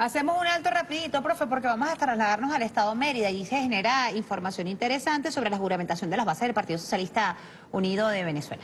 Hacemos un alto rapidito, profe, porque vamos a trasladarnos al Estado Mérida y se genera información interesante sobre la juramentación de las bases del Partido Socialista Unido de Venezuela.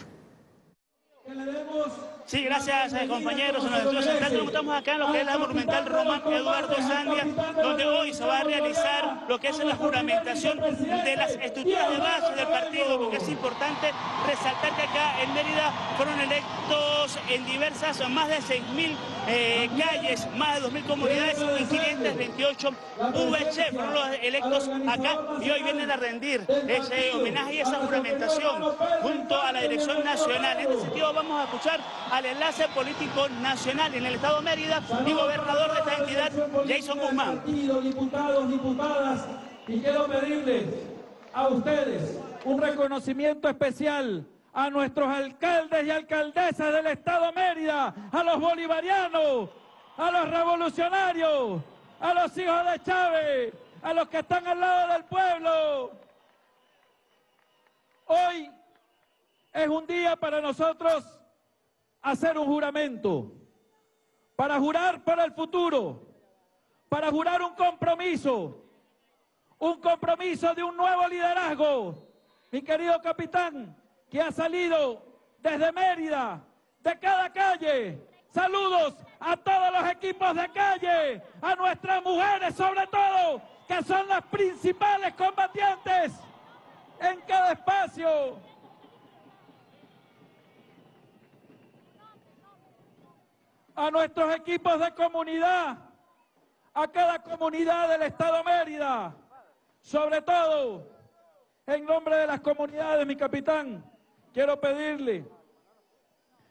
Sí, gracias eh, compañeros. estamos acá en lo que es la monumental Román Eduardo Sandia, donde hoy se va a realizar lo que es la juramentación de las estructuras de base del partido, porque es importante resaltar que acá en Mérida fueron electos en diversas, más de 6.000 eh, calles, más de 2.000 comunidades y 528 VC fueron los electos acá y hoy vienen a rendir ese homenaje y esa juramentación junto a la Dirección Nacional. En este sentido vamos a escuchar al enlace político nacional en el Estado de Mérida y gobernador de esta entidad, Jason Guzmán. Diputados, diputadas, y quiero pedirles a ustedes un reconocimiento especial a nuestros alcaldes y alcaldesas del Estado Mérida, a los bolivarianos, a los revolucionarios, a los hijos de Chávez, a los que están al lado del pueblo. Hoy es un día para nosotros hacer un juramento, para jurar para el futuro, para jurar un compromiso, un compromiso de un nuevo liderazgo. Mi querido capitán, que ha salido desde Mérida, de cada calle. Saludos a todos los equipos de calle, a nuestras mujeres sobre todo, que son las principales combatientes en cada espacio. a nuestros equipos de comunidad, a cada comunidad del Estado Mérida, sobre todo en nombre de las comunidades, mi capitán, quiero pedirle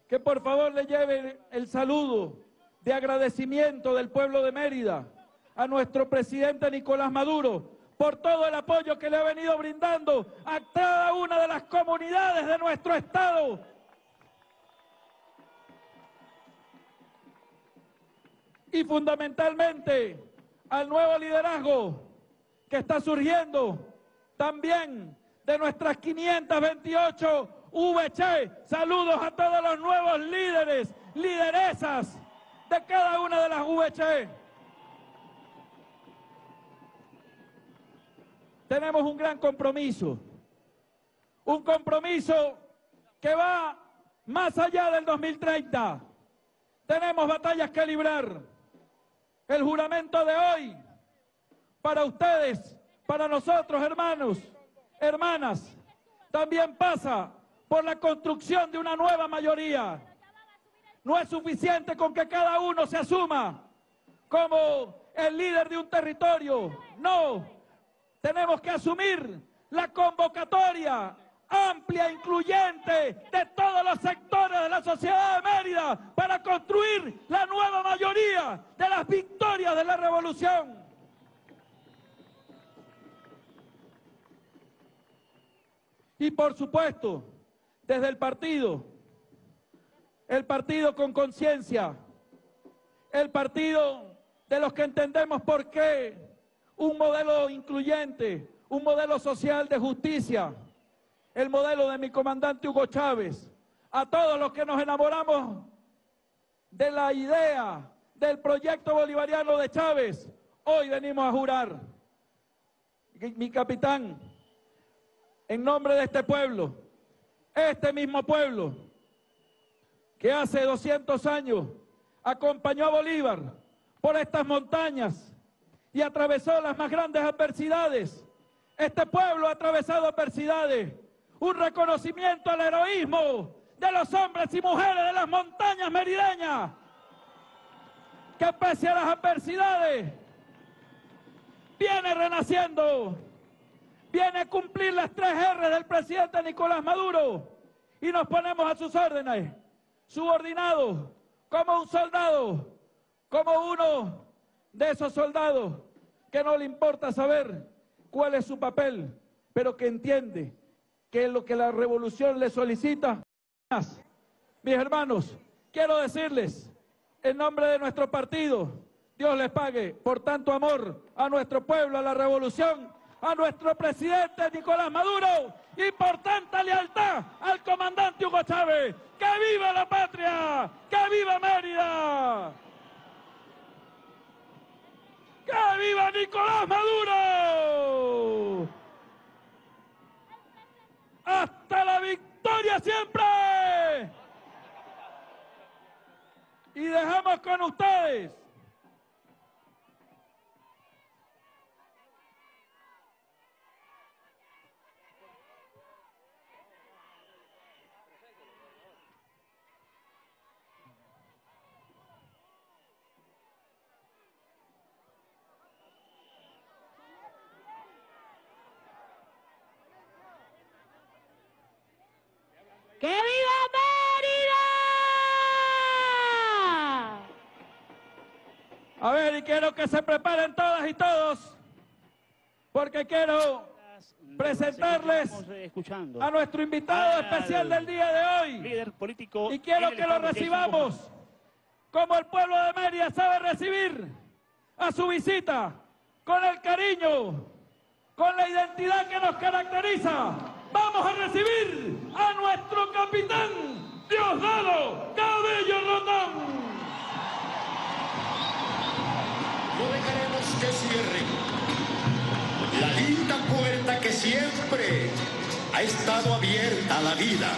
que por favor le lleve el saludo de agradecimiento del pueblo de Mérida a nuestro presidente Nicolás Maduro por todo el apoyo que le ha venido brindando a cada una de las comunidades de nuestro estado. Y fundamentalmente al nuevo liderazgo que está surgiendo también de nuestras 528 VC. Saludos a todos los nuevos líderes, lideresas de cada una de las VC. Tenemos un gran compromiso, un compromiso que va más allá del 2030. Tenemos batallas que librar el juramento de hoy para ustedes, para nosotros, hermanos, hermanas, también pasa por la construcción de una nueva mayoría. No es suficiente con que cada uno se asuma como el líder de un territorio. No, tenemos que asumir la convocatoria amplia, incluyente de todos los sectores de la sociedad de Mérida para construir la nueva mayoría de las victorias de la revolución. Y por supuesto, desde el partido, el partido con conciencia, el partido de los que entendemos por qué un modelo incluyente, un modelo social de justicia, el modelo de mi comandante Hugo Chávez, a todos los que nos enamoramos de la idea del proyecto bolivariano de Chávez, hoy venimos a jurar. Mi capitán, en nombre de este pueblo, este mismo pueblo, que hace 200 años acompañó a Bolívar por estas montañas y atravesó las más grandes adversidades. Este pueblo ha atravesado adversidades un reconocimiento al heroísmo de los hombres y mujeres de las montañas merideñas, que pese a las adversidades, viene renaciendo, viene a cumplir las tres R del presidente Nicolás Maduro y nos ponemos a sus órdenes, subordinados, como un soldado, como uno de esos soldados que no le importa saber cuál es su papel, pero que entiende que lo que la revolución le solicita. Mis hermanos, quiero decirles, en nombre de nuestro partido, Dios les pague por tanto amor a nuestro pueblo, a la revolución, a nuestro presidente Nicolás Maduro importante lealtad al comandante Hugo Chávez. ¡Que viva la patria! ¡Que viva Mérida! ¡Que viva Nicolás Maduro! ¡Hasta la victoria siempre! Y dejamos con ustedes A ver, y quiero que se preparen todas y todos, porque quiero presentarles a nuestro invitado especial del día de hoy. Líder político y quiero que lo recibamos como el pueblo de Mérida sabe recibir a su visita, con el cariño, con la identidad que nos caracteriza. Vamos a recibir a nuestro capitán Diosdado Cabello Rotán. No dejaremos que cierre la linda puerta que siempre ha estado abierta a la vida.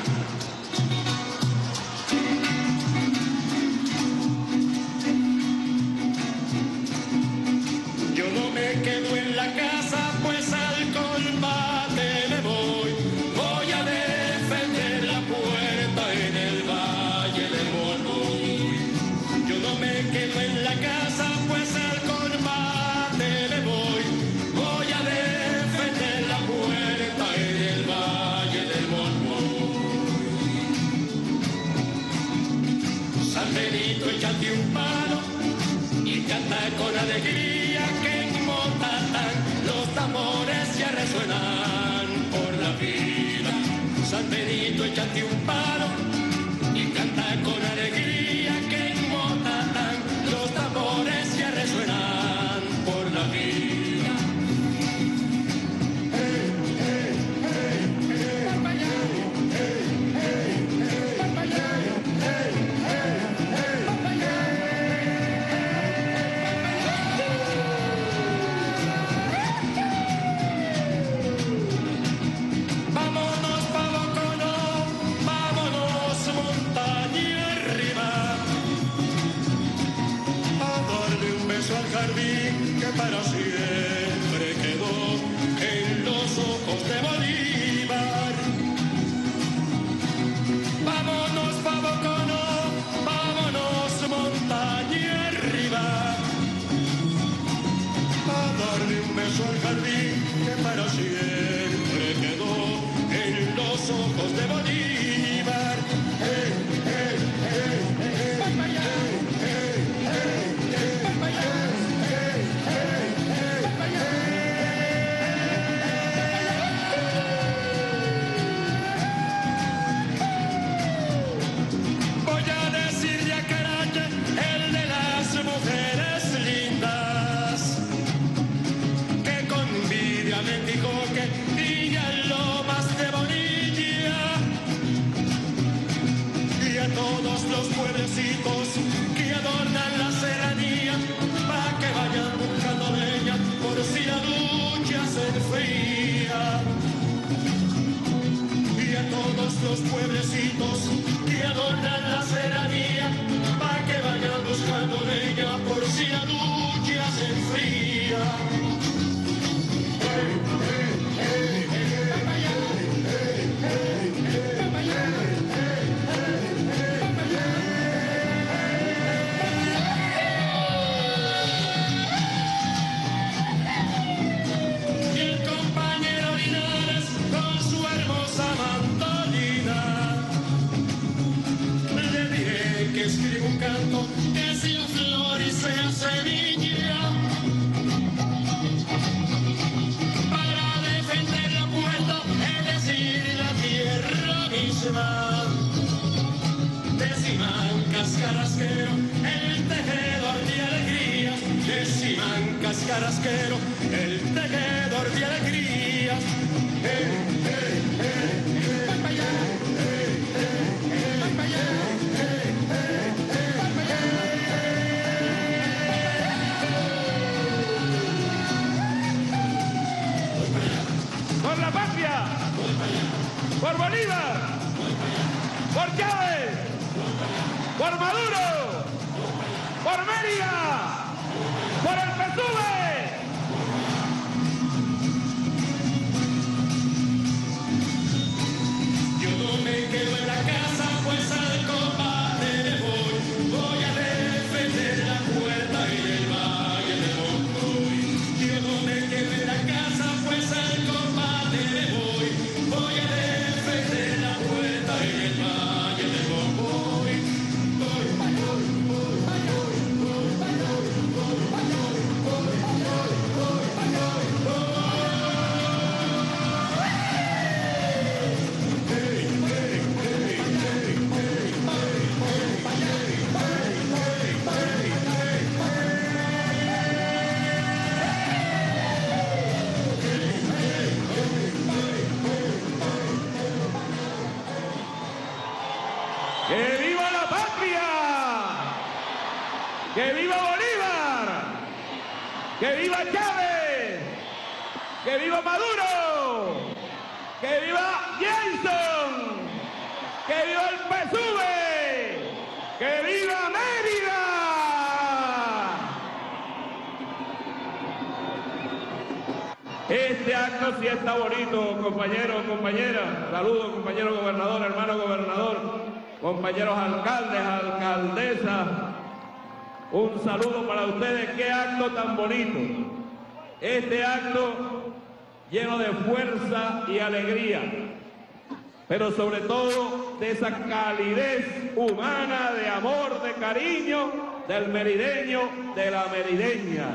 Saludos, compañero gobernador, hermano gobernador, compañeros alcaldes, alcaldesas. Un saludo para ustedes. Qué acto tan bonito. Este acto lleno de fuerza y alegría, pero sobre todo de esa calidez humana, de amor, de cariño del merideño, de la merideña.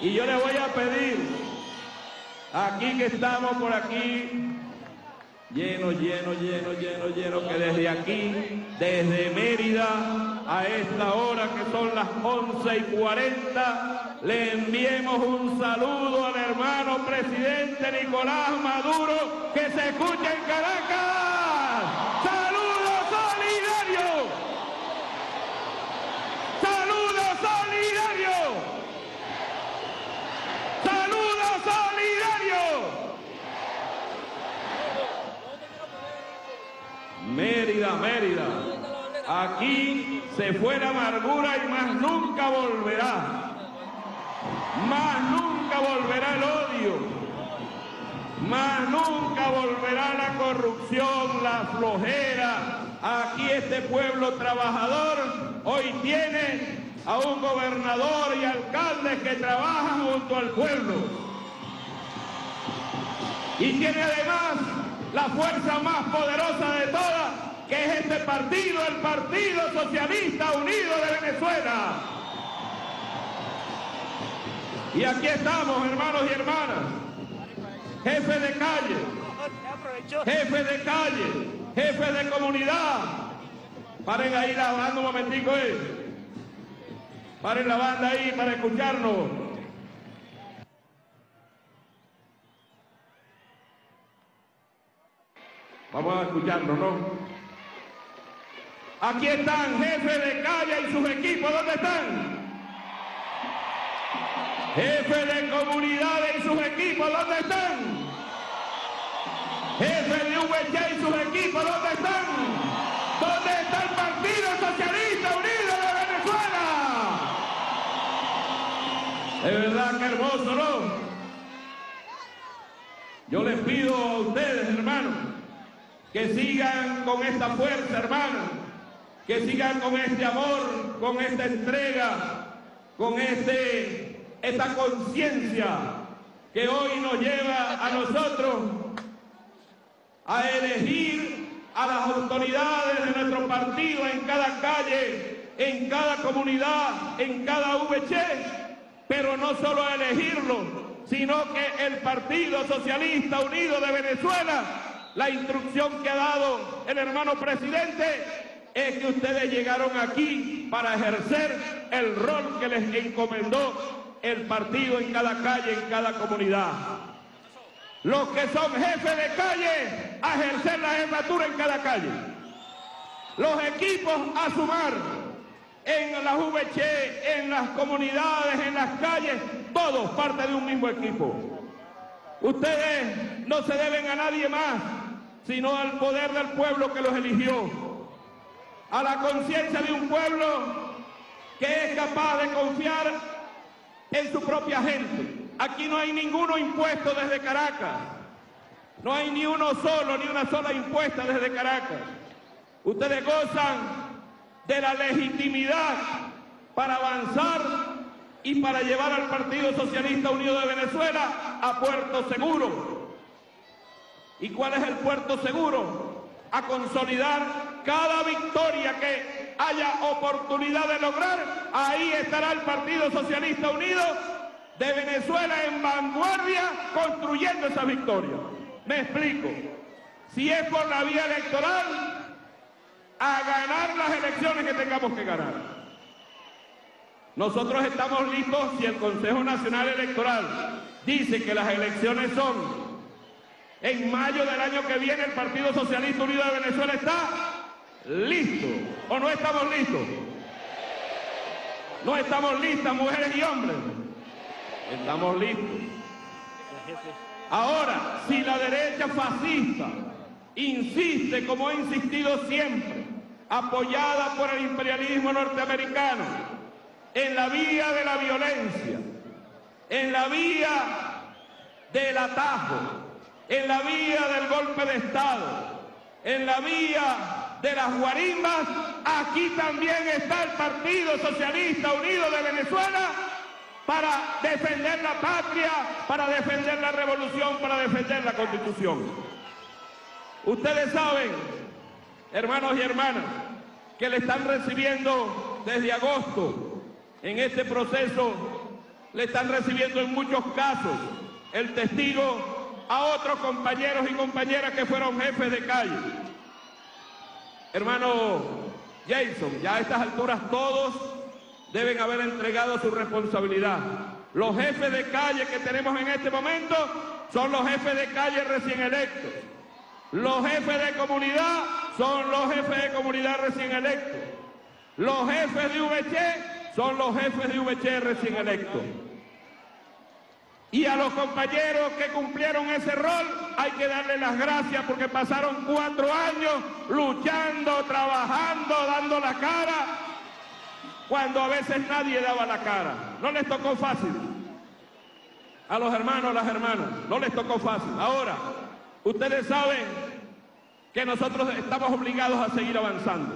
Y yo les voy a pedir, aquí que estamos por aquí, lleno, lleno, lleno, lleno, lleno, que desde aquí, desde Mérida, a esta hora que son las 11 y 40, le enviemos un saludo al hermano presidente Nicolás Maduro, que se escucha en Caracas. ¡Saludos solidarios! ¡Saludos solidarios! ¡Saludos solidarios! Mérida, Mérida. Aquí se fue la amargura y más nunca volverá. Más nunca volverá el odio. Más nunca volverá la corrupción, la flojera. Aquí este pueblo trabajador hoy tiene a un gobernador y alcaldes que trabajan junto al pueblo. Y tiene además la fuerza más poderosa de todas, que es este partido, el Partido Socialista Unido de Venezuela. Y aquí estamos, hermanos y hermanas, jefe de calle, jefe de calle, jefe de comunidad. Paren ahí la un momentico, eh. Paren la banda ahí para escucharnos. Vamos a escucharnos, ¿no? Aquí están, jefe de calle y sus equipos, ¿dónde están? Jefe de comunidades y sus equipos, ¿dónde están? Jefe de VC y sus equipos, ¿dónde están? ¿Dónde está el Partido Socialista Unido de Venezuela? De verdad, qué hermoso, ¿no? Yo les pido a ustedes, hermanos, que sigan con esta fuerza, hermanos, que sigan con este amor, con esta entrega, con este, esta conciencia que hoy nos lleva a nosotros a elegir a las autoridades de nuestro partido en cada calle, en cada comunidad, en cada VC, pero no solo a elegirlo, sino que el Partido Socialista Unido de Venezuela, la instrucción que ha dado el hermano presidente es que ustedes llegaron aquí para ejercer el rol que les encomendó el partido en cada calle, en cada comunidad. Los que son jefes de calle, a ejercer la jefatura en cada calle. Los equipos a sumar en las VC, en las comunidades, en las calles, todos parte de un mismo equipo. Ustedes no se deben a nadie más, sino al poder del pueblo que los eligió, a la conciencia de un pueblo que es capaz de confiar en su propia gente. Aquí no hay ninguno impuesto desde Caracas, no hay ni uno solo, ni una sola impuesta desde Caracas. Ustedes gozan de la legitimidad para avanzar y para llevar al Partido Socialista Unido de Venezuela a puerto seguro. ¿Y cuál es el puerto seguro? A consolidar cada victoria que haya oportunidad de lograr. Ahí estará el Partido Socialista Unido de Venezuela en vanguardia construyendo esa victoria. Me explico. Si es por la vía electoral, a ganar las elecciones que tengamos que ganar. Nosotros estamos listos si el Consejo Nacional Electoral dice que las elecciones son en mayo del año que viene, el Partido Socialista Unido de Venezuela está listo. ¿O no estamos listos? No estamos listas, mujeres y hombres. Estamos listos. Ahora, si la derecha fascista insiste, como ha insistido siempre, apoyada por el imperialismo norteamericano, en la vía de la violencia, en la vía del atajo, en la vía del golpe de Estado, en la vía de las guarimbas, aquí también está el Partido Socialista Unido de Venezuela para defender la patria, para defender la revolución, para defender la constitución. Ustedes saben, hermanos y hermanas, que le están recibiendo desde agosto en este proceso, le están recibiendo en muchos casos el testigo a otros compañeros y compañeras que fueron jefes de calle. Hermano Jason, ya a estas alturas todos deben haber entregado su responsabilidad. Los jefes de calle que tenemos en este momento son los jefes de calle recién electos. Los jefes de comunidad son los jefes de comunidad recién electos. Los jefes de VC son los jefes de VC recién electos. Y a los compañeros que cumplieron ese rol hay que darle las gracias porque pasaron cuatro años luchando, trabajando, dando la cara, cuando a veces nadie daba la cara. No les tocó fácil. A los hermanos, a las hermanas, no les tocó fácil. Ahora, ustedes saben que nosotros estamos obligados a seguir avanzando.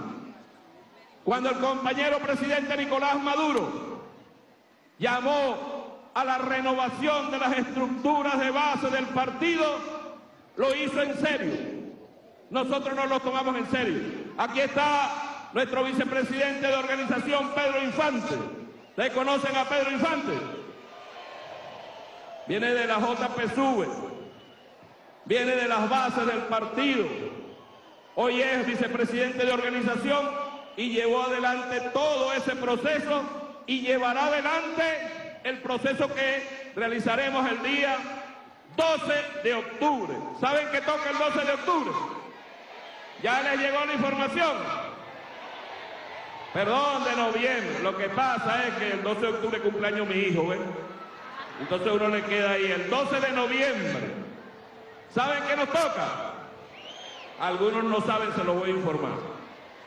Cuando el compañero presidente Nicolás Maduro llamó a la renovación de las estructuras de base del partido, lo hizo en serio. Nosotros no lo tomamos en serio. Aquí está nuestro vicepresidente de organización, Pedro Infante. ¿Ustedes conocen a Pedro Infante? Viene de la JPSUV, viene de las bases del partido. Hoy es vicepresidente de organización y llevó adelante todo ese proceso y llevará adelante el proceso que realizaremos el día 12 de octubre. ¿Saben qué toca el 12 de octubre? ¿Ya les llegó la información? Perdón, de noviembre. Lo que pasa es que el 12 de octubre cumpleaños mi hijo, ¿ven? Entonces uno le queda ahí. El 12 de noviembre. ¿Saben qué nos toca? Algunos no saben, se los voy a informar.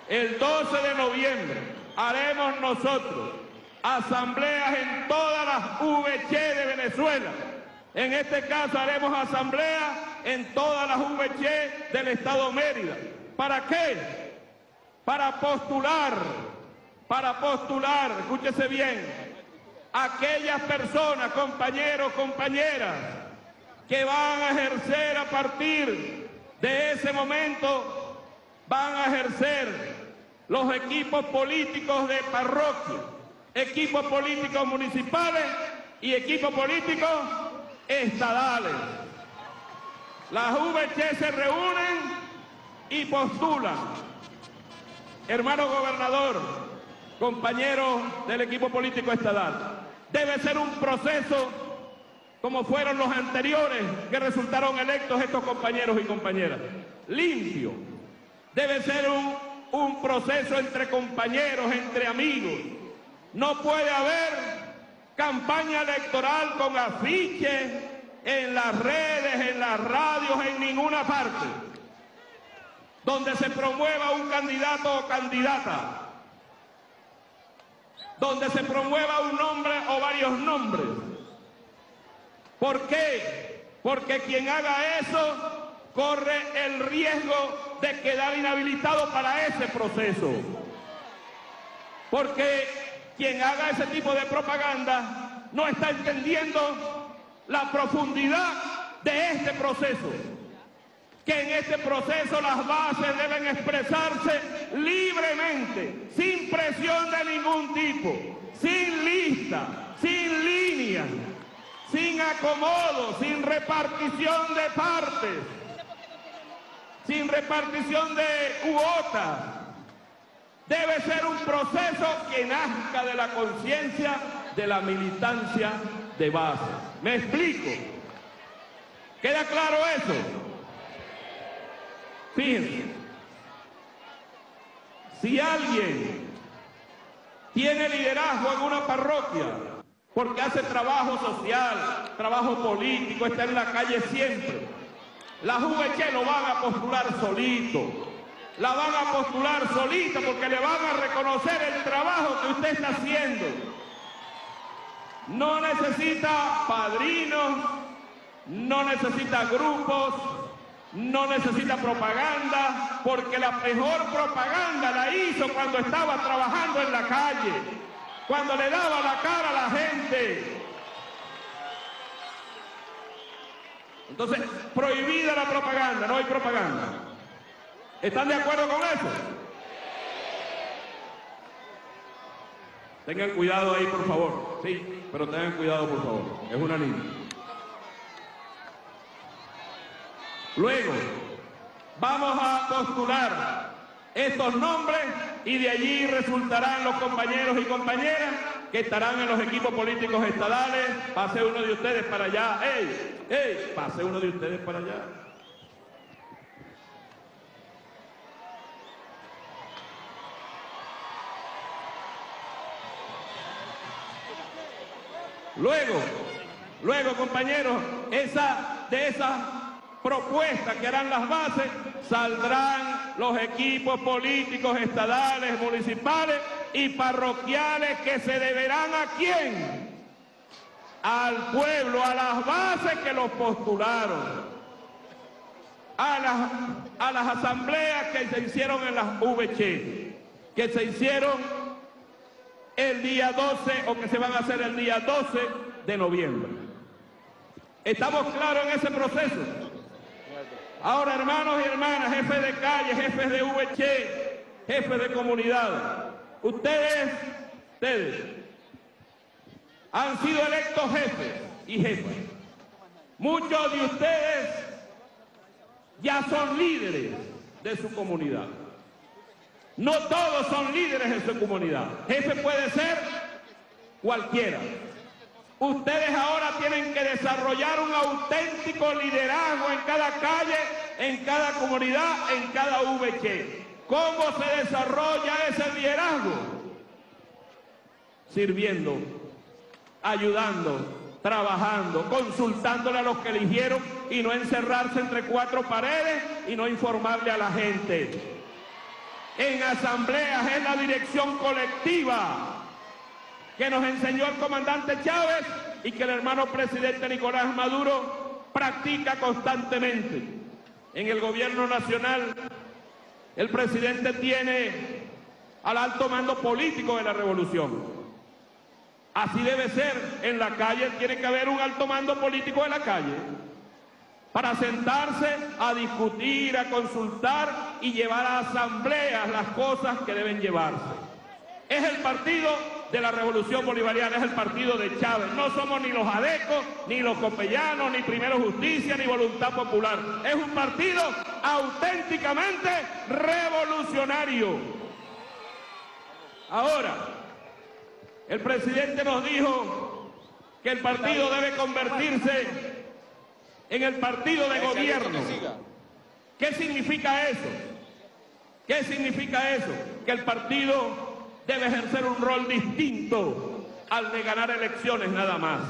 El 12 de noviembre haremos nosotros asambleas en todas las VC de Venezuela. En este caso haremos asambleas en todas las VC del Estado Mérida. ¿Para qué? Para postular, para postular, escúchese bien, aquellas personas, compañeros, compañeras, que van a ejercer a partir de ese momento, van a ejercer los equipos políticos de parroquia, equipos políticos municipales y equipos políticos estadales. Las VC se reúnen y postulan. Hermano gobernador, compañeros del equipo político estadal, debe ser un proceso como fueron los anteriores que resultaron electos estos compañeros y compañeras. Limpio. Debe ser un, un proceso entre compañeros, entre amigos. No puede haber campaña electoral con afiches en las redes, en las radios, en ninguna parte. donde se promueva un candidato o candidata, donde se promueva un nombre o varios nombres. ¿Por qué? Porque quien haga eso corre el riesgo de quedar inhabilitado para ese proceso. Porque quien haga ese tipo de propaganda no está entendiendo la profundidad de este proceso. Que en este proceso las bases deben expresarse libremente, sin presión de ningún tipo, sin lista, sin línea, sin acomodo, sin repartición de partes, sin repartición de cuotas. Debe ser un proceso que nazca de la conciencia de la militancia de base. ¿Me explico? ¿Queda claro eso? Fíjense, si alguien tiene liderazgo en una parroquia, porque hace trabajo social, trabajo político, está en la calle siempre, la VG lo van a postular solito, la van a postular solita porque le van a reconocer el trabajo que usted está haciendo. No necesita padrinos, no necesita grupos, no necesita propaganda, porque la mejor propaganda la hizo cuando estaba trabajando en la calle, cuando le daba la cara a la gente. Entonces, prohibida la propaganda, no hay propaganda. ¿Están de acuerdo con eso? Tengan cuidado ahí, por favor. Sí, pero tengan cuidado, por favor. Es una niña. Luego, vamos a postular estos nombres y de allí resultarán los compañeros y compañeras que estarán en los equipos políticos estadales. Pase uno de ustedes para allá. ¡Ey! ¡Ey! Pase uno de ustedes para allá. Luego, luego compañeros, esa, de esa propuesta que harán las bases, saldrán los equipos políticos estadales, municipales y parroquiales que se deberán a quién? Al pueblo, a las bases que los postularon, a las, a las asambleas que se hicieron en las VC, que se hicieron el día 12 o que se van a hacer el día 12 de noviembre. ¿Estamos claros en ese proceso? Ahora, hermanos y hermanas, jefes de calle, jefes de VC, jefes de comunidad, ustedes, ustedes, han sido electos jefes y jefes. Muchos de ustedes ya son líderes de su comunidad. No todos son líderes en su comunidad. Jefe puede ser cualquiera. Ustedes ahora tienen que desarrollar un auténtico liderazgo en cada calle, en cada comunidad, en cada VQ. ¿Cómo se desarrolla ese liderazgo? Sirviendo, ayudando, trabajando, consultándole a los que eligieron y no encerrarse entre cuatro paredes y no informarle a la gente en asambleas es la dirección colectiva que nos enseñó el comandante Chávez y que el hermano presidente Nicolás Maduro practica constantemente. En el gobierno nacional el presidente tiene al alto mando político de la revolución. Así debe ser. En la calle tiene que haber un alto mando político de la calle para sentarse a discutir, a consultar y llevar a asambleas las cosas que deben llevarse. Es el partido de la revolución bolivariana, es el partido de Chávez. No somos ni los adecos, ni los copellanos, ni Primero Justicia, ni Voluntad Popular. Es un partido auténticamente revolucionario. Ahora, el presidente nos dijo que el partido debe convertirse en el partido de gobierno. ¿Qué significa eso? ¿Qué significa eso? Que el partido debe ejercer un rol distinto al de ganar elecciones nada más.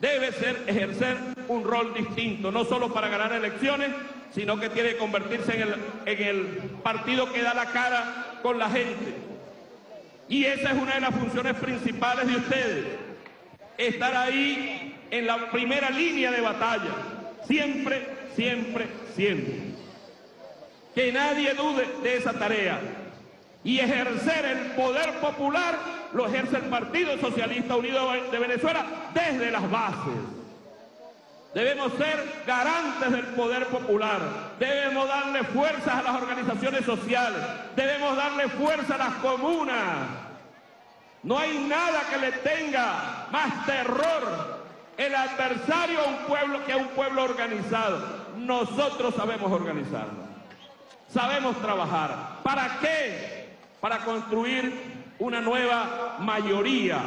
Debe ser ejercer un rol distinto, no solo para ganar elecciones, sino que tiene que convertirse en el, en el partido que da la cara con la gente. Y esa es una de las funciones principales de ustedes, estar ahí en la primera línea de batalla, siempre, siempre, siempre. Que nadie dude de esa tarea. Y ejercer el poder popular lo ejerce el Partido Socialista Unido de Venezuela desde las bases. Debemos ser garantes del poder popular, debemos darle fuerza a las organizaciones sociales, debemos darle fuerza a las comunas. No hay nada que le tenga más terror el adversario a un pueblo que a un pueblo organizado. Nosotros sabemos organizarnos, sabemos trabajar. ¿Para qué? Para construir una nueva mayoría,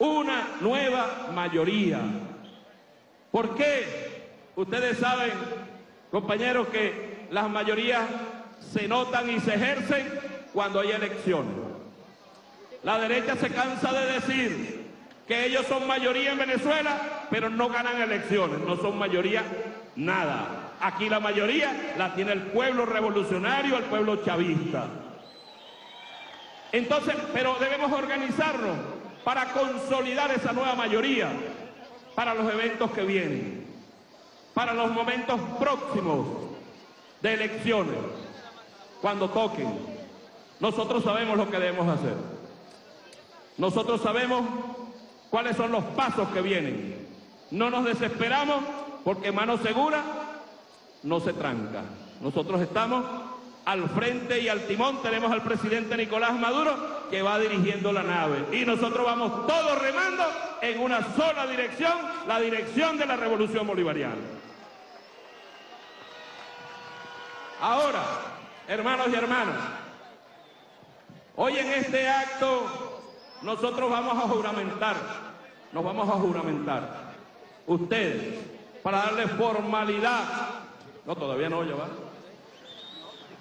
una nueva mayoría. ¿Por qué? Ustedes saben, compañeros, que las mayorías se notan y se ejercen cuando hay elecciones. La derecha se cansa de decir que ellos son mayoría en Venezuela, pero no ganan elecciones, no son mayoría nada. Aquí la mayoría la tiene el pueblo revolucionario, el pueblo chavista. Entonces, pero debemos organizarnos para consolidar esa nueva mayoría para los eventos que vienen, para los momentos próximos de elecciones, cuando toquen. Nosotros sabemos lo que debemos hacer. Nosotros sabemos cuáles son los pasos que vienen. No nos desesperamos porque mano segura no se tranca. Nosotros estamos al frente y al timón tenemos al presidente Nicolás Maduro que va dirigiendo la nave. Y nosotros vamos todos remando en una sola dirección, la dirección de la revolución bolivariana. Ahora, hermanos y hermanas, hoy en este acto nosotros vamos a juramentar, nos vamos a juramentar. Ustedes, para darle formalidad, no, todavía no, ya va.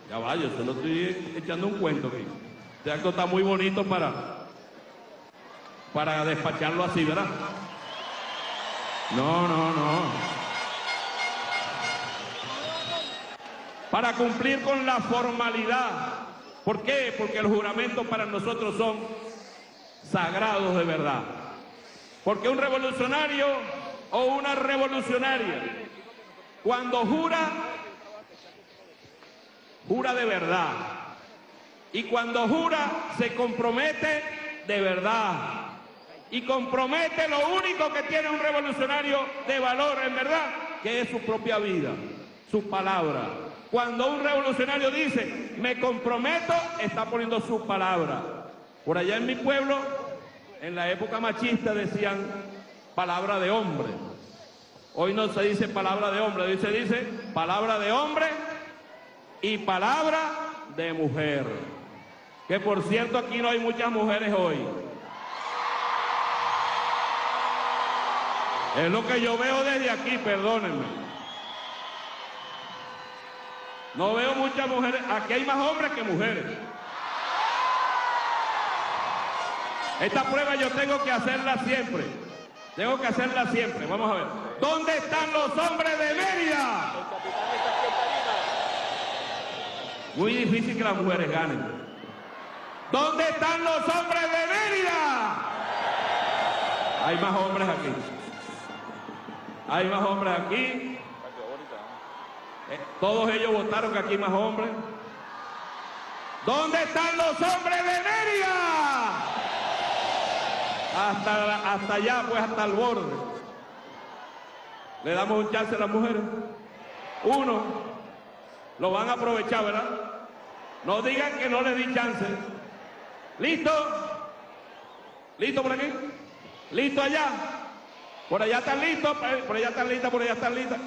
Ya va, yo se lo estoy echando un cuento aquí. Este acto está muy bonito para, para despacharlo así, ¿verdad? No, no, no. Para cumplir con la formalidad. ¿Por qué? Porque los juramentos para nosotros son sagrados de verdad. Porque un revolucionario o una revolucionaria, cuando jura, jura de verdad. Y cuando jura, se compromete de verdad. Y compromete lo único que tiene un revolucionario de valor, en verdad, que es su propia vida, su palabra. Cuando un revolucionario dice, me comprometo, está poniendo su palabra. Por allá en mi pueblo, en la época machista decían palabra de hombre. Hoy no se dice palabra de hombre, hoy se dice palabra de hombre y palabra de mujer. Que por cierto aquí no hay muchas mujeres hoy. Es lo que yo veo desde aquí, perdónenme. No veo muchas mujeres. Aquí hay más hombres que mujeres. Esta prueba yo tengo que hacerla siempre. Tengo que hacerla siempre. Vamos a ver. ¿Dónde están los hombres de Mérida? Muy difícil que las mujeres ganen. ¿Dónde están los hombres de Mérida? Hay más hombres aquí. Hay más hombres aquí. Eh, todos ellos votaron que aquí hay más hombres. ¿Dónde están los hombres de Mérida? Hasta, hasta allá, pues hasta el borde. Le damos un chance a las mujeres. Uno, lo van a aprovechar, ¿verdad? No digan que no les di chance. ¿Listo? ¿Listo por aquí? ¿Listo allá? Por allá están listos, por allá están listas, por allá están listas.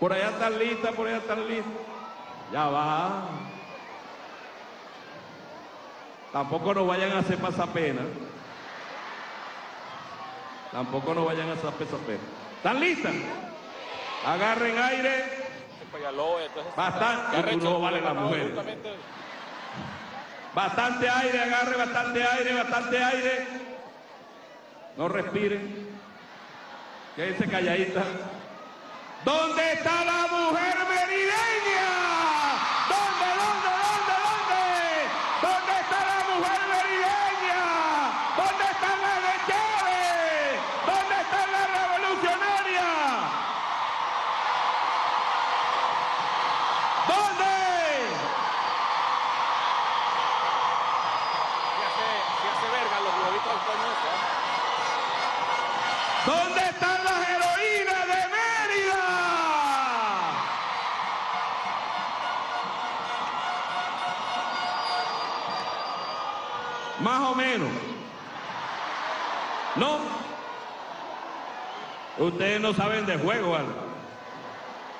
Por allá están listas, por allá están listas. Ya va. Tampoco nos vayan a hacer pasar pena. Tampoco nos vayan a pasar pena. ¿Están listas? Agarren aire. Bastante. No vale la mujer. Bastante aire, agarre bastante aire, bastante aire. No respiren. Quédense calladitas. ¿Dónde está la mujer merideña? ¿Dónde, dónde, dónde, dónde? ¿Dónde está la mujer merideña? ¿Dónde están las de Chávez? ¿Dónde están las revolucionarias? ¿Dónde? ¿Dónde están las heroínas de Mérida? Más o menos. ¿No? Ustedes no saben de juego.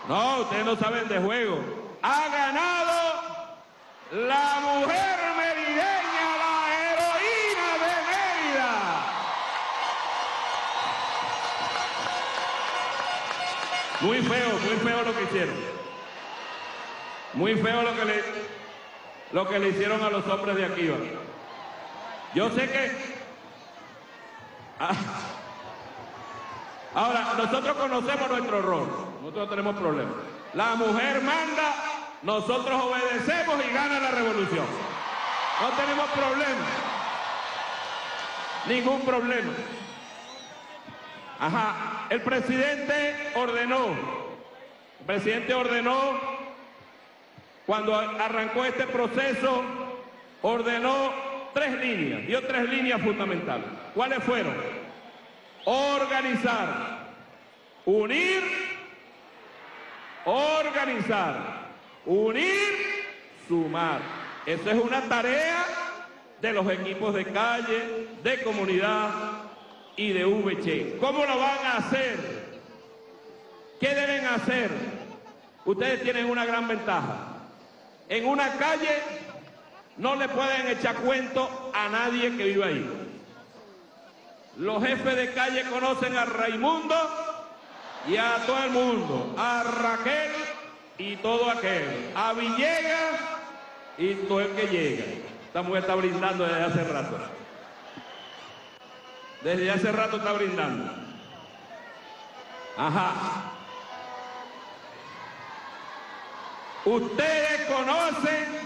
No, ustedes no saben de juego. Ha ganado la mujer merideña, la heroína de Mérida. Muy feo, muy feo lo que hicieron. Muy feo lo que le, lo que le hicieron a los hombres de aquí. ¿vale? Yo sé que... Ah. Ahora, nosotros conocemos nuestro rol. Nosotros no tenemos problemas. La mujer manda, nosotros obedecemos y gana la revolución. No tenemos problema. Ningún problema. Ajá, el presidente ordenó, el presidente ordenó, cuando arrancó este proceso, ordenó tres líneas, dio tres líneas fundamentales. ¿Cuáles fueron? Organizar, unir, organizar, unir, sumar. Esa es una tarea de los equipos de calle, de comunidad, y de VC. ¿Cómo lo van a hacer? ¿Qué deben hacer? Ustedes tienen una gran ventaja. En una calle no le pueden echar cuento a nadie que viva ahí. Los jefes de calle conocen a Raimundo y a todo el mundo, a Raquel y todo aquel, a Villegas y todo el que llega. Esta mujer está brindando desde hace rato. Desde hace rato está brindando. Ajá. Ustedes conocen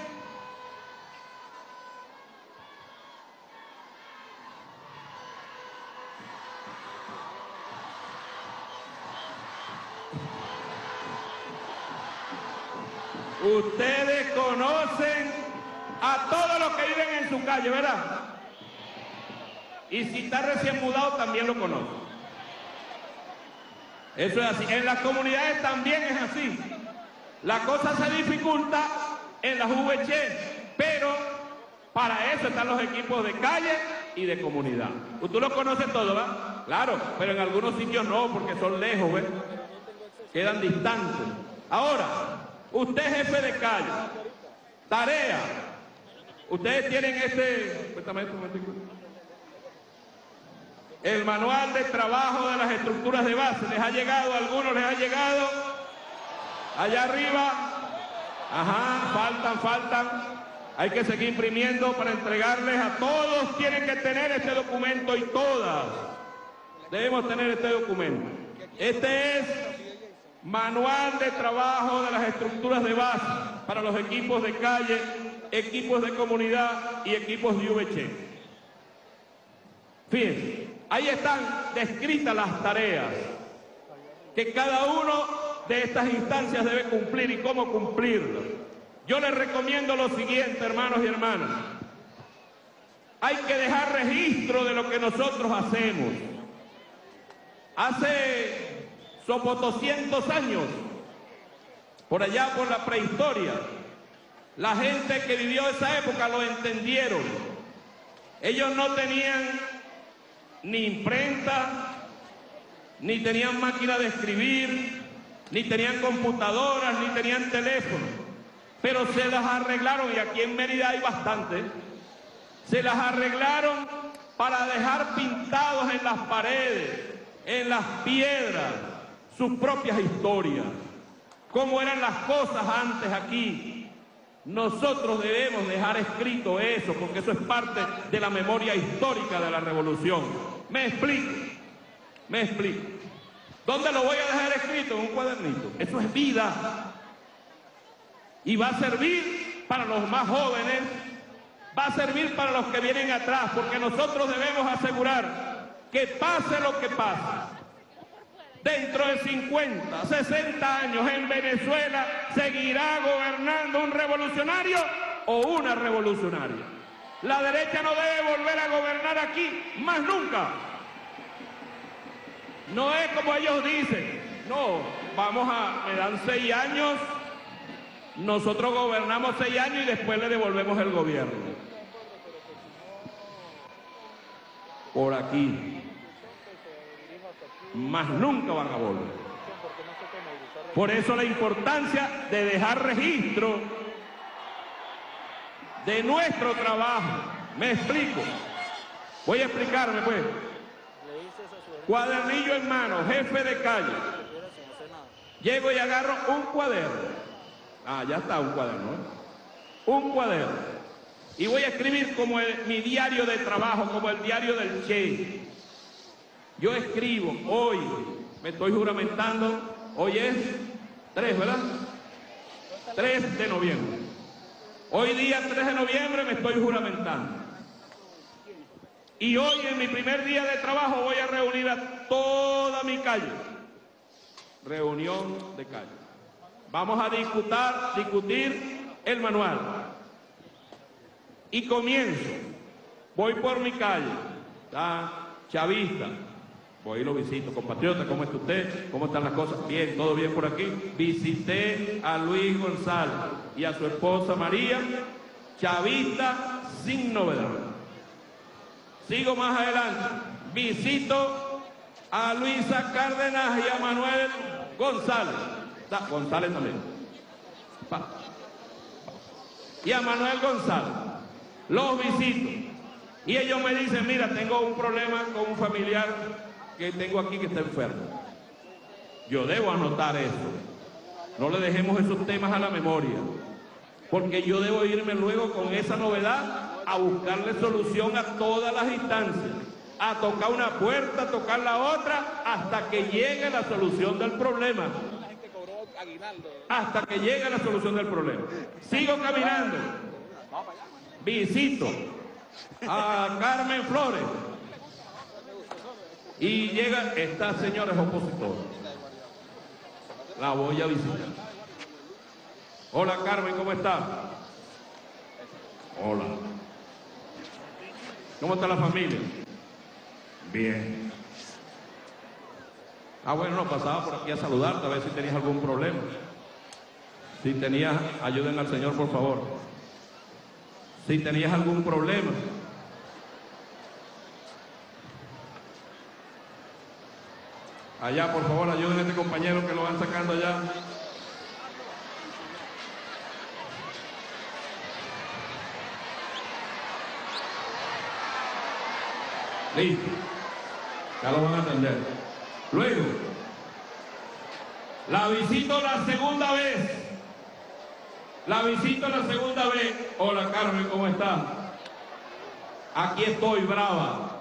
en su calle, ¿verdad? Y si está recién mudado, también lo conoce. Eso es así. En las comunidades también es así. La cosa se dificulta en las VC, pero para eso están los equipos de calle y de comunidad. Tú lo conoces todo, ¿verdad? Claro, pero en algunos sitios no, porque son lejos, ¿ves? Quedan distantes. Ahora, usted jefe de calle, tarea. Ustedes tienen este... El manual de trabajo de las estructuras de base, ¿les ha llegado? ¿A algunos les ha llegado? Allá arriba. Ajá, faltan, faltan. Hay que seguir imprimiendo para entregarles a todos. Tienen que tener este documento y todas. Debemos tener este documento. Este es manual de trabajo de las estructuras de base para los equipos de calle, equipos de comunidad y equipos de VC. Fíjense, ahí están descritas las tareas que cada uno de estas instancias debe cumplir y cómo cumplirlas. Yo les recomiendo lo siguiente, hermanos y hermanas. Hay que dejar registro de lo que nosotros hacemos. Hace sopo 200 años, por allá por la prehistoria, la gente que vivió esa época lo entendieron. Ellos no tenían ni imprenta, ni tenían máquina de escribir, ni tenían computadoras, ni tenían teléfono. Pero se las arreglaron, y aquí en Mérida hay bastante, se las arreglaron para dejar pintados en las paredes, en las piedras, sus propias historias. Cómo eran las cosas antes aquí. Nosotros debemos dejar escrito eso, porque eso es parte de la memoria histórica de la revolución. Me explico, me explico. ¿Dónde lo voy a dejar escrito? En un cuadernito. Eso es vida. Y va a servir para los más jóvenes, va a servir para los que vienen atrás, porque nosotros debemos asegurar que pase lo que pase. Dentro de 50, 60 años en Venezuela seguirá gobernando un revolucionario o una revolucionaria. La derecha no debe volver a gobernar aquí más nunca. No es como ellos dicen. No, vamos a, me dan seis años, nosotros gobernamos seis años y después le devolvemos el gobierno. Por aquí. Más nunca van a volver. Por eso la importancia de dejar registro de nuestro trabajo. Me explico. Voy a explicarme pues. Cuadernillo en mano, jefe de calle. Llego y agarro un cuaderno. Ah, ya está un cuaderno. ¿eh? Un cuaderno. Y voy a escribir como mi diario de trabajo, como el diario del Che. Yo escribo hoy, me estoy juramentando, hoy es 3, ¿verdad? 3 de noviembre. Hoy día 3 de noviembre me estoy juramentando. Y hoy en mi primer día de trabajo voy a reunir a toda mi calle. Reunión de calle. Vamos a discutir, discutir el manual. Y comienzo. Voy por mi calle. Está chavista. Voy y lo visito. Compatriota, ¿cómo está usted? ¿Cómo están las cosas? Bien, todo bien por aquí. Visité a Luis González y a su esposa María. Chavista sin novedad. Sigo más adelante. Visito a Luisa Cárdenas y a Manuel González. González también. Y a Manuel González. Los visito. Y ellos me dicen, mira, tengo un problema con un familiar que tengo aquí que está enfermo. Yo debo anotar eso. No le dejemos esos temas a la memoria. Porque yo debo irme luego con esa novedad a buscarle solución a todas las instancias. A tocar una puerta, a tocar la otra, hasta que llegue la solución del problema. Hasta que llegue la solución del problema. Sigo caminando. Visito a Carmen Flores. Y llega, esta señora es opositora. La voy a visitar. Hola Carmen, ¿cómo está? Hola. ¿Cómo está la familia? Bien. Ah, bueno, no, pasaba por aquí a saludarte a ver si tenías algún problema. Si tenías, ayuden al Señor, por favor. Si tenías algún problema. Allá, por favor, ayuden a este compañero que lo van sacando allá. Listo. Ya lo van a atender. Luego, la visito la segunda vez. La visito la segunda vez. Hola Carmen, ¿cómo está? Aquí estoy, brava.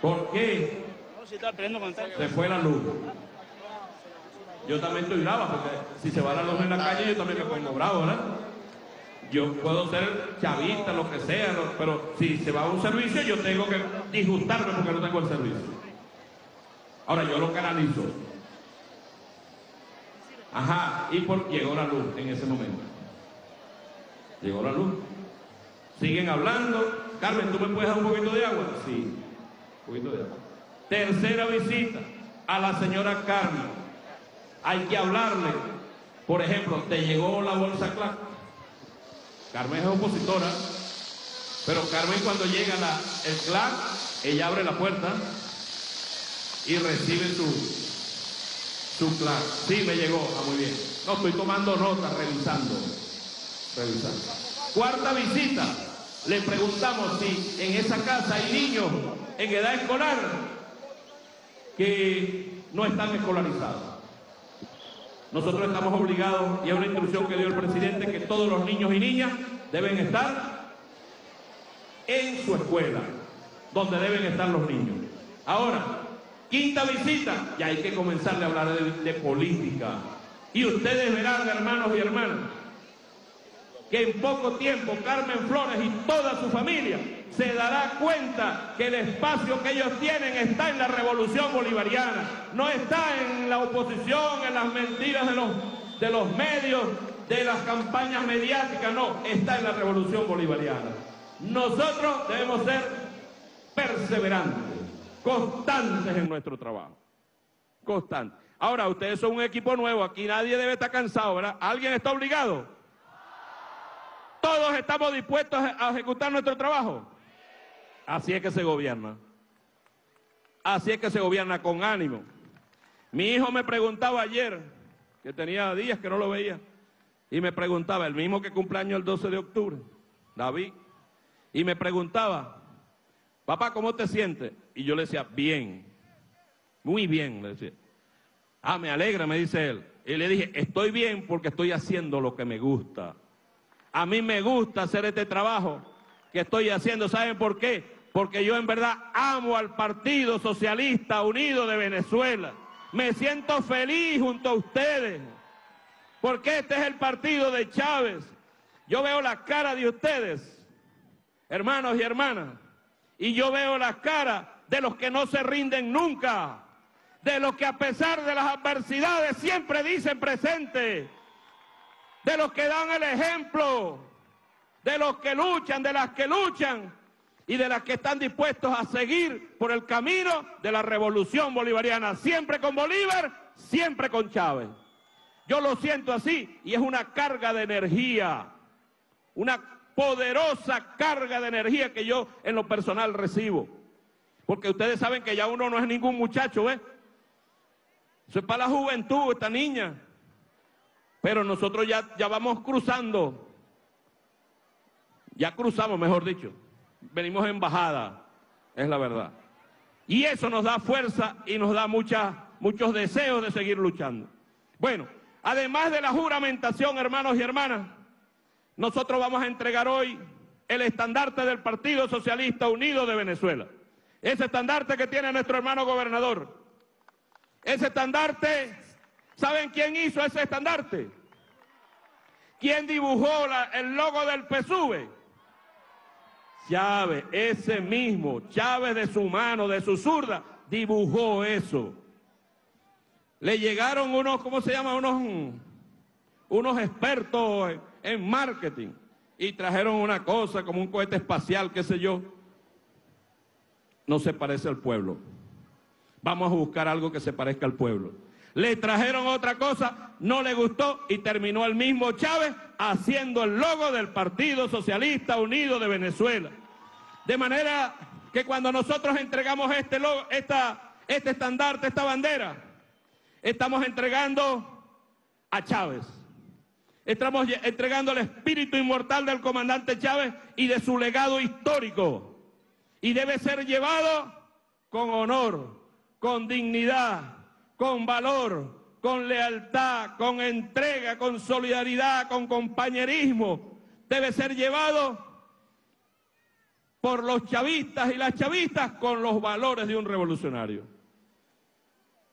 ¿Por qué? Se fue la luz. Yo también estoy brava porque si se va la luz en la calle yo también me pongo bravo, ¿verdad? Yo puedo ser chavista, lo que sea, pero si se va a un servicio yo tengo que disgustarme porque no tengo el servicio. Ahora yo lo canalizo. Ajá, y por, llegó la luz en ese momento. Llegó la luz. Siguen hablando. Carmen, ¿tú me puedes dar un poquito de agua? Sí, un poquito de agua. Tercera visita a la señora Carmen. Hay que hablarle. Por ejemplo, ¿te llegó la bolsa Clark? Carmen es opositora, pero Carmen cuando llega la, el Clark, ella abre la puerta y recibe su, su. Sí, me llegó. Ah, muy bien. No, estoy tomando nota, revisando. Revisando. Cuarta visita. Le preguntamos si en esa casa hay niños en edad escolar que no están escolarizados. Nosotros estamos obligados, y es una instrucción que dio el presidente, que todos los niños y niñas deben estar en su escuela, donde deben estar los niños. Ahora, Quinta visita, ya hay que comenzarle a hablar de, de política. Y ustedes verán, hermanos y hermanas, que en poco tiempo Carmen Flores y toda su familia se dará cuenta que el espacio que ellos tienen está en la revolución bolivariana, no está en la oposición, en las mentiras de los, de los medios, de las campañas mediáticas, no, está en la revolución bolivariana. Nosotros debemos ser perseverantes, constantes en nuestro trabajo, constantes. Ahora, ustedes son un equipo nuevo, aquí nadie debe estar cansado, ¿verdad? ¿Alguien está obligado? ¿Todos estamos dispuestos a ejecutar nuestro trabajo? Así es que se gobierna. Así es que se gobierna con ánimo. Mi hijo me preguntaba ayer, que tenía días que no lo veía, y me preguntaba, el mismo que cumpleaños el 12 de octubre, David, y me preguntaba, papá, ¿cómo te sientes? Y yo le decía, bien, muy bien, le decía. Ah, me alegra, me dice él. Y le dije, estoy bien porque estoy haciendo lo que me gusta. A mí me gusta hacer este trabajo que estoy haciendo. ¿Saben por qué? Porque yo en verdad amo al Partido Socialista Unido de Venezuela. Me siento feliz junto a ustedes. Porque este es el partido de Chávez. Yo veo la cara de ustedes, hermanos y hermanas. Y yo veo la cara de los que no se rinden nunca. De los que a pesar de las adversidades siempre dicen presente de los que dan el ejemplo, de los que luchan, de las que luchan y de las que están dispuestos a seguir por el camino de la revolución bolivariana, siempre con Bolívar, siempre con Chávez. Yo lo siento así y es una carga de energía, una poderosa carga de energía que yo en lo personal recibo. Porque ustedes saben que ya uno no es ningún muchacho, ¿ves? Eso es para la juventud, esta niña. Pero nosotros ya, ya vamos cruzando, ya cruzamos, mejor dicho, venimos en bajada, es la verdad. Y eso nos da fuerza y nos da mucha, muchos deseos de seguir luchando. Bueno, además de la juramentación, hermanos y hermanas, nosotros vamos a entregar hoy el estandarte del Partido Socialista Unido de Venezuela. Ese estandarte que tiene nuestro hermano gobernador. Ese estandarte ¿Saben quién hizo ese estandarte? ¿Quién dibujó el logo del PSUV? Chávez, ese mismo, Chávez de su mano, de su zurda, dibujó eso. Le llegaron unos, ¿cómo se llama? Unos, unos expertos en marketing y trajeron una cosa como un cohete espacial, qué sé yo. No se parece al pueblo. Vamos a buscar algo que se parezca al pueblo le trajeron otra cosa, no le gustó y terminó el mismo Chávez haciendo el logo del Partido Socialista Unido de Venezuela. De manera que cuando nosotros entregamos este, logo, esta, este estandarte, esta bandera, estamos entregando a Chávez. Estamos entregando el espíritu inmortal del comandante Chávez y de su legado histórico. Y debe ser llevado con honor, con dignidad, con valor, con lealtad, con entrega, con solidaridad, con compañerismo, debe ser llevado por los chavistas y las chavistas con los valores de un revolucionario.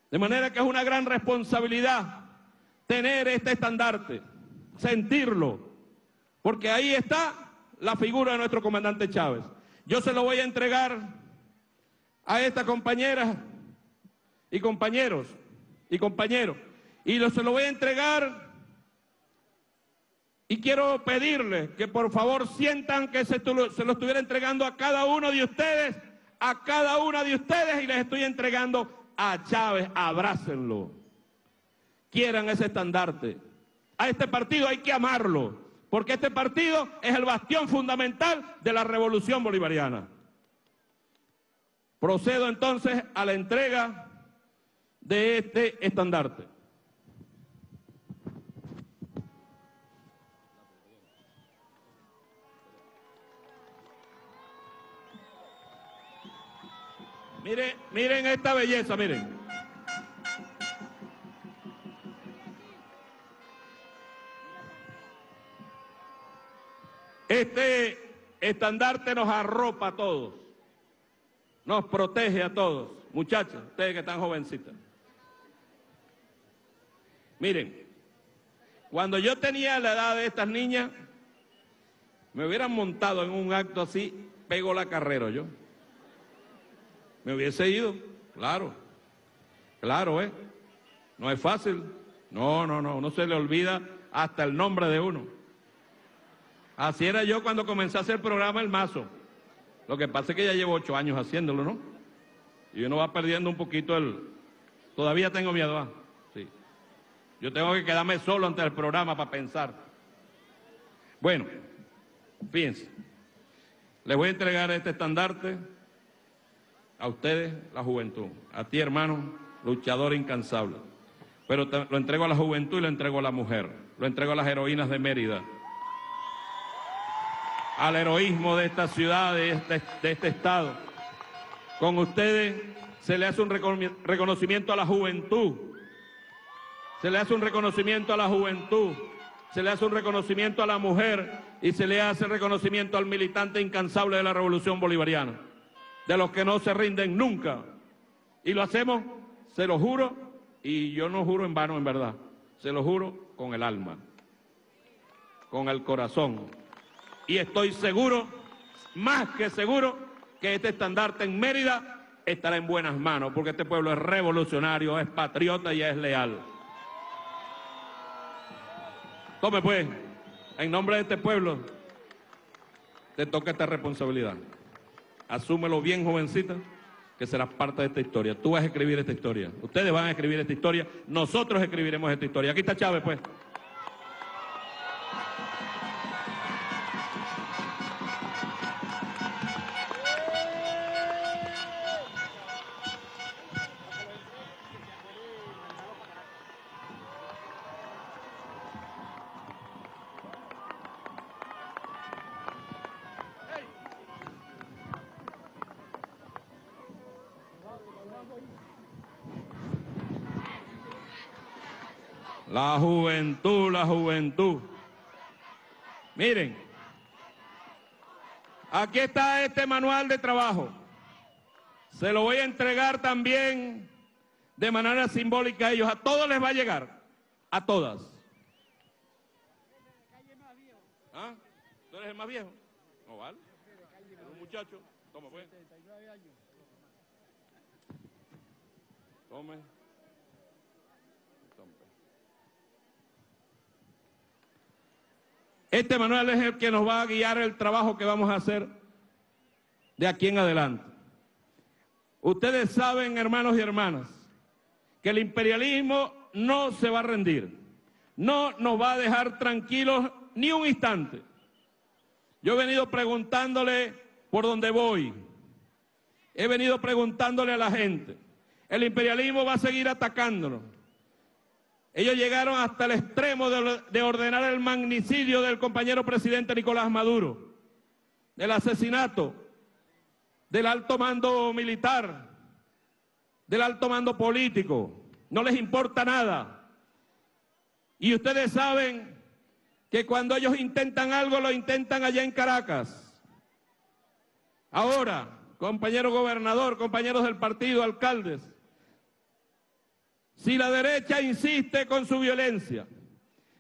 De manera que es una gran responsabilidad tener este estandarte, sentirlo, porque ahí está la figura de nuestro comandante Chávez. Yo se lo voy a entregar a esta compañera y compañeros y compañeros. Y se lo voy a entregar y quiero pedirles que por favor sientan que se, se lo estuviera entregando a cada uno de ustedes, a cada una de ustedes y les estoy entregando a Chávez, abrácenlo. Quieran ese estandarte. A este partido hay que amarlo, porque este partido es el bastión fundamental de la revolución bolivariana. Procedo entonces a la entrega de este estandarte. Miren, miren esta belleza, miren. Este estandarte nos arropa a todos, nos protege a todos. muchachas, ustedes que están jovencitas. Miren, cuando yo tenía la edad de estas niñas, me hubieran montado en un acto así, pego la carrera yo. Me hubiese ido, claro, claro, ¿eh? No es fácil. No, no, no, no se le olvida hasta el nombre de uno. Así era yo cuando comencé a hacer el programa El Mazo. Lo que pasa es que ya llevo ocho años haciéndolo, ¿no? Y uno va perdiendo un poquito el... Todavía tengo miedo, ¿ah? Yo tengo que quedarme solo ante el programa para pensar. Bueno, fíjense. Les voy a entregar este estandarte a ustedes, la juventud. A ti, hermano, luchador incansable. Pero lo entrego a la juventud y lo entrego a la mujer. Lo entrego a las heroínas de Mérida. Al heroísmo de esta ciudad, de este, este estado. Con ustedes se le hace un recono- reconocimiento a la juventud. Se le hace un reconocimiento a la juventud. Se le hace un reconocimiento a la mujer y se le hace reconocimiento al militante incansable de la revolución bolivariana. De los que no se rinden nunca. Y lo hacemos, se lo juro, y yo no juro en vano en verdad. Se lo juro con el alma, con el corazón. Y estoy seguro, más que seguro, que este estandarte en Mérida estará en buenas manos, porque este pueblo es revolucionario, es patriota y es leal. Tome pues, en nombre de este pueblo, te toca esta responsabilidad. Asúmelo bien, jovencita, que serás parte de esta historia. Tú vas a escribir esta historia. Ustedes van a escribir esta historia. Nosotros escribiremos esta historia. Aquí está Chávez, pues. Juventud. Miren, aquí está este manual de trabajo. Se lo voy a entregar también de manera simbólica a ellos. A todos les va a llegar. A todas. ¿Ah? ¿Tú eres el más viejo? No vale. Un muchacho. Toma, pues. Tome. Este manual es el que nos va a guiar el trabajo que vamos a hacer de aquí en adelante. Ustedes saben, hermanos y hermanas, que el imperialismo no se va a rendir, no nos va a dejar tranquilos ni un instante. Yo he venido preguntándole por dónde voy, he venido preguntándole a la gente. El imperialismo va a seguir atacándonos. Ellos llegaron hasta el extremo de, de ordenar el magnicidio del compañero presidente Nicolás Maduro, del asesinato del alto mando militar, del alto mando político. No les importa nada. Y ustedes saben que cuando ellos intentan algo, lo intentan allá en Caracas. Ahora, compañero gobernador, compañeros del partido, alcaldes, si la derecha insiste con su violencia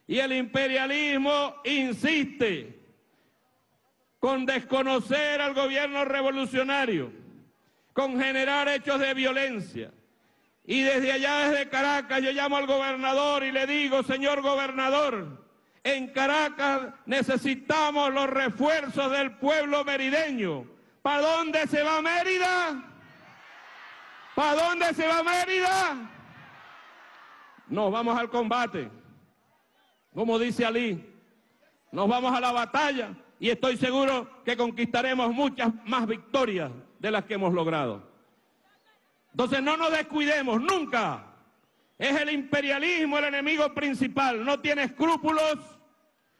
y el imperialismo insiste con desconocer al gobierno revolucionario, con generar hechos de violencia, y desde allá, desde Caracas, yo llamo al gobernador y le digo, señor gobernador, en Caracas necesitamos los refuerzos del pueblo merideño. ¿Para dónde se va Mérida? ¿Para dónde se va Mérida? Nos vamos al combate. Como dice Ali, nos vamos a la batalla y estoy seguro que conquistaremos muchas más victorias de las que hemos logrado. Entonces no nos descuidemos nunca. Es el imperialismo el enemigo principal. No tiene escrúpulos,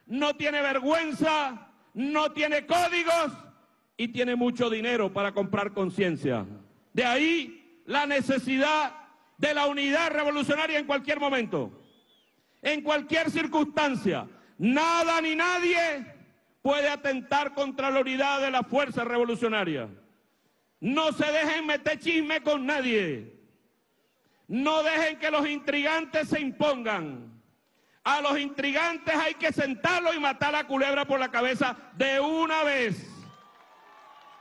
no tiene vergüenza, no tiene códigos y tiene mucho dinero para comprar conciencia. De ahí la necesidad de la unidad revolucionaria en cualquier momento, en cualquier circunstancia. Nada ni nadie puede atentar contra la unidad de la fuerza revolucionaria. No se dejen meter chisme con nadie. No dejen que los intrigantes se impongan. A los intrigantes hay que sentarlos y matar a la culebra por la cabeza de una vez.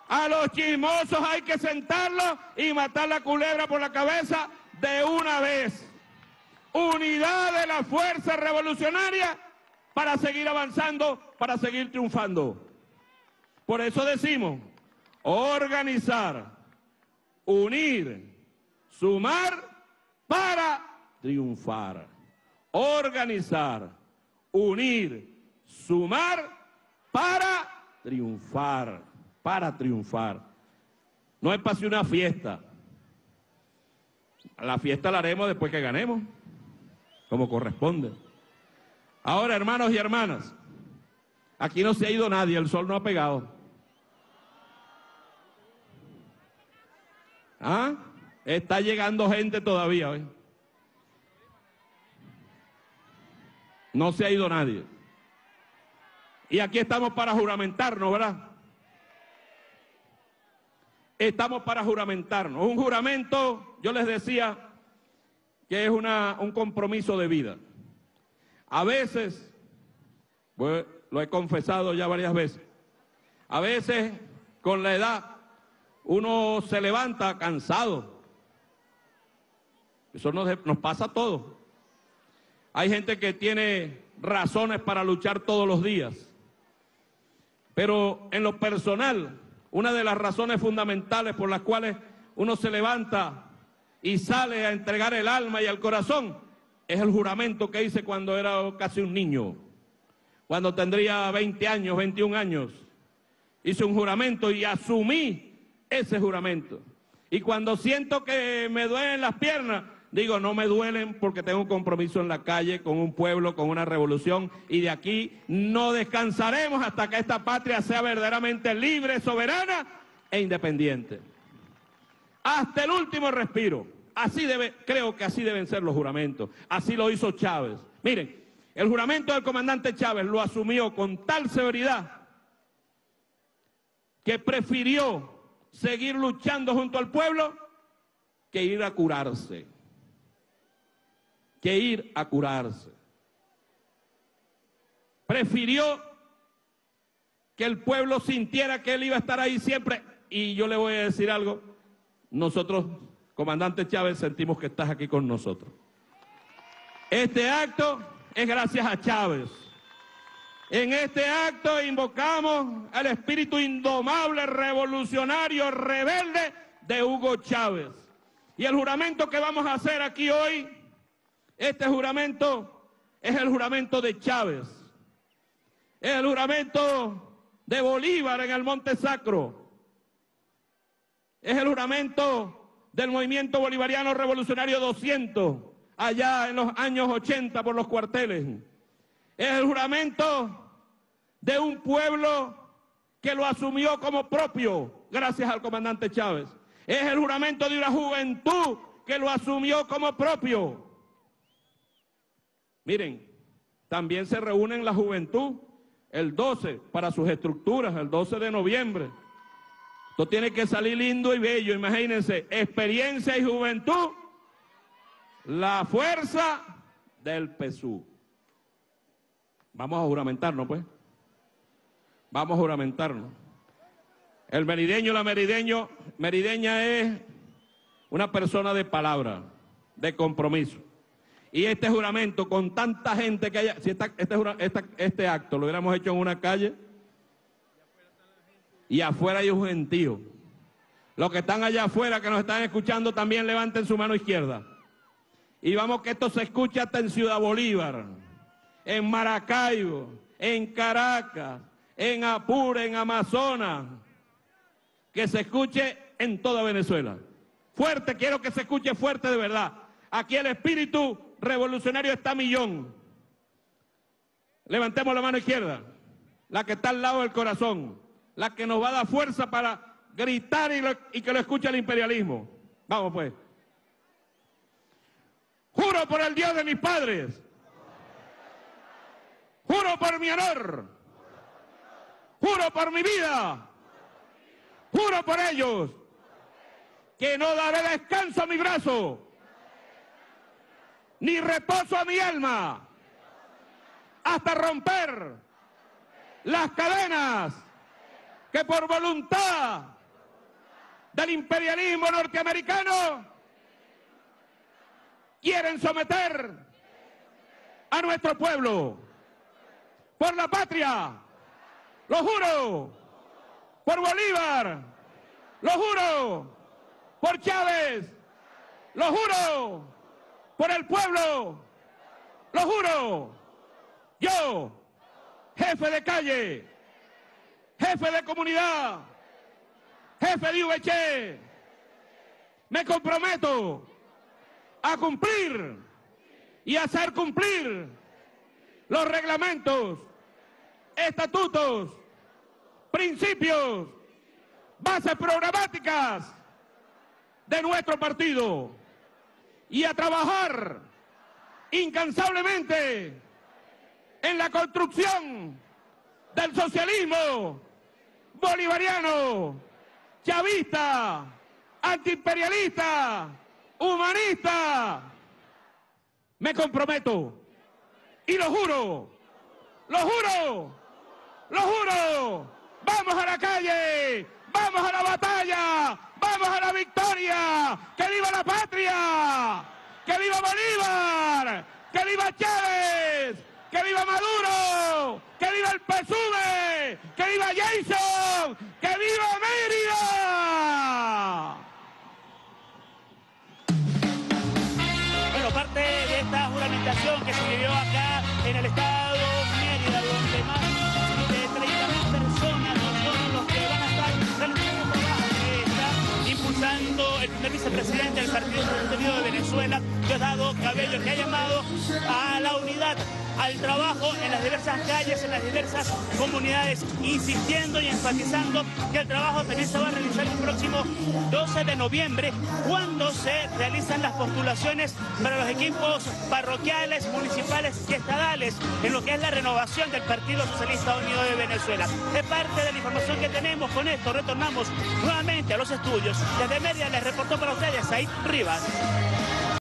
A los chismosos hay que sentarlos y matar la culebra por la cabeza de una vez. Unidad de la fuerza revolucionaria para seguir avanzando, para seguir triunfando. Por eso decimos, organizar, unir, sumar para triunfar. Organizar, unir, sumar para triunfar, para triunfar. No es para una fiesta. La fiesta la haremos después que ganemos, como corresponde. Ahora, hermanos y hermanas, aquí no se ha ido nadie, el sol no ha pegado. ¿Ah? Está llegando gente todavía hoy. No se ha ido nadie. Y aquí estamos para juramentarnos, ¿verdad? Estamos para juramentarnos. Un juramento, yo les decía, que es una, un compromiso de vida. A veces, lo he confesado ya varias veces, a veces con la edad uno se levanta cansado. Eso nos, nos pasa a todos. Hay gente que tiene razones para luchar todos los días. Pero en lo personal, una de las razones fundamentales por las cuales uno se levanta y sale a entregar el alma y el corazón es el juramento que hice cuando era casi un niño, cuando tendría 20 años, 21 años. Hice un juramento y asumí ese juramento. Y cuando siento que me duelen las piernas, digo, no me duelen porque tengo un compromiso en la calle con un pueblo, con una revolución, y de aquí no descansaremos hasta que esta patria sea verdaderamente libre, soberana e independiente. Hasta el último respiro. Así debe, creo que así deben ser los juramentos. Así lo hizo Chávez. Miren, el juramento del comandante Chávez lo asumió con tal severidad que prefirió seguir luchando junto al pueblo que ir a curarse. Que ir a curarse. Prefirió que el pueblo sintiera que él iba a estar ahí siempre. Y yo le voy a decir algo, nosotros, comandante Chávez, sentimos que estás aquí con nosotros. Este acto es gracias a Chávez. En este acto invocamos al espíritu indomable, revolucionario, rebelde de Hugo Chávez. Y el juramento que vamos a hacer aquí hoy, este juramento es el juramento de Chávez. Es el juramento de Bolívar en el Monte Sacro. Es el juramento del movimiento bolivariano revolucionario 200, allá en los años 80 por los cuarteles. Es el juramento de un pueblo que lo asumió como propio gracias al comandante Chávez. Es el juramento de una juventud que lo asumió como propio. Miren, también se reúnen la juventud el 12 para sus estructuras, el 12 de noviembre. Esto tiene que salir lindo y bello, imagínense, experiencia y juventud, la fuerza del PSU. Vamos a juramentarnos, pues. Vamos a juramentarnos. El merideño, la merideño, merideña es una persona de palabra, de compromiso. Y este juramento, con tanta gente que haya, si este, este acto lo hubiéramos hecho en una calle, y afuera hay un gentío. Los que están allá afuera, que nos están escuchando, también levanten su mano izquierda. Y vamos que esto se escuche hasta en Ciudad Bolívar, en Maracaibo, en Caracas, en Apure, en Amazonas. Que se escuche en toda Venezuela. Fuerte, quiero que se escuche fuerte de verdad. Aquí el espíritu revolucionario está millón. Levantemos la mano izquierda, la que está al lado del corazón la que nos va a dar fuerza para gritar y, que lo escuche el imperialismo. Vamos pues. Juro por el Dios de mis padres. Juro por mi honor. Juro por mi vida. Juro por ellos. que no daré descanso a mi brazo, ni reposo a mi alma, hasta romper las cadenas que por voluntad del imperialismo norteamericano quieren someter a nuestro pueblo. Por la patria, lo juro, por Bolívar, lo juro, por Chávez, lo juro, por el pueblo, lo juro. Yo, jefe de calle, jefe de comunidad, jefe de IVC, me comprometo a cumplir y hacer cumplir los reglamentos, estatutos, principios, bases programáticas de nuestro partido y a trabajar incansablemente en la construcción del socialismo bolivariano, chavista, antiimperialista, humanista. Me comprometo y lo juro, lo juro, lo juro. Vamos a la calle, vamos a la batalla, vamos a la victoria. ¡Que viva la patria! ¡Que viva Bolívar! ¡Que viva Chávez! ¡Que viva Maduro! ¡Que viva el PSUV! ¡Que viva Jason! ¡Que viva Mérida! Bueno, parte de esta juramentación que se vivió Partido de Venezuela, Diosdado Cabello, que ha llamado a la unidad al trabajo en las diversas calles, en las diversas comunidades, insistiendo y enfatizando que el trabajo también se va a realizar el próximo 12 de noviembre, cuando se realizan las postulaciones para los equipos parroquiales, municipales y estadales, en lo que es la renovación del Partido Socialista Unido de Venezuela. Es parte de la información que tenemos. Con esto retornamos nuevamente a los estudios. Desde Mérida les reportó para ustedes ahí Rivas.